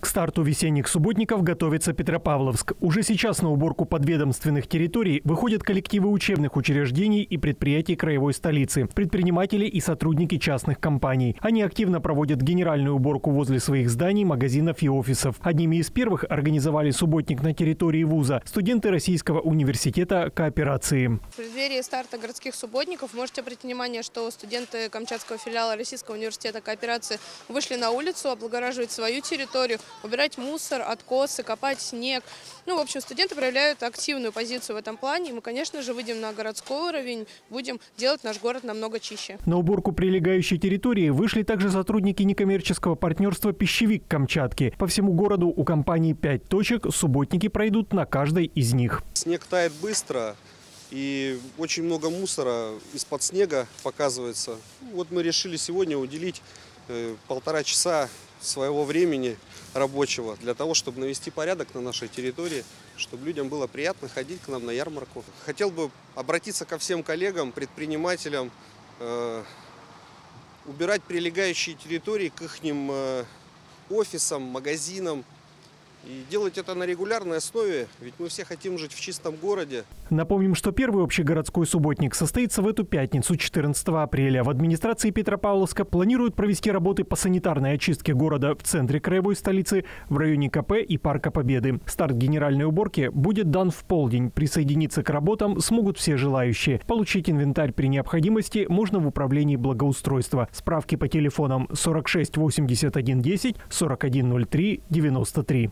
К старту весенних субботников готовится Петропавловск. Уже сейчас на уборку подведомственных территорий выходят коллективы учебных учреждений и предприятий краевой столицы, предприниматели и сотрудники частных компаний. Они активно проводят генеральную уборку возле своих зданий, магазинов и офисов. Одними из первых организовали субботник на территории вуза студенты Российского университета кооперации. В преддверии старта городских субботников можете обратить внимание, что студенты Камчатского филиала Российского университета кооперации вышли на улицу облагораживать свою территорию, убирать мусор, откосы, копать снег. Ну, в общем, студенты проявляют активную позицию в этом плане. И мы, конечно же, выйдем на городской уровень, будем делать наш город намного чище. На уборку прилегающей территории вышли также сотрудники некоммерческого партнерства «Пищевик Камчатки». По всему городу у компании «Пять точек» субботники пройдут на каждой из них. Снег тает быстро, и очень много мусора из-под снега показывается. Вот мы решили сегодня уделить э, полтора часа своего времени рабочего для того, чтобы навести порядок на нашей территории, чтобы людям было приятно ходить к нам на ярмарку. Хотел бы обратиться ко всем коллегам, предпринимателям, э, убирать прилегающие территории к их э, офисам, магазинам, и делать это на регулярной основе, ведь мы все хотим жить в чистом городе. Напомним, что первый общегородской субботник состоится в эту пятницу, 14 апреля. В администрации Петропавловска планируют провести работы по санитарной очистке города в центре краевой столицы, в районе КП и Парка Победы. Старт генеральной уборки будет дан в полдень. Присоединиться к работам смогут все желающие. Получить инвентарь при необходимости можно в управлении благоустройства. Справки по телефонам 46 81 10 41 03 93.